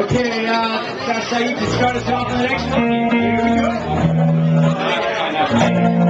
Okay, uh, Saeed to start us off on the next one. Here we go.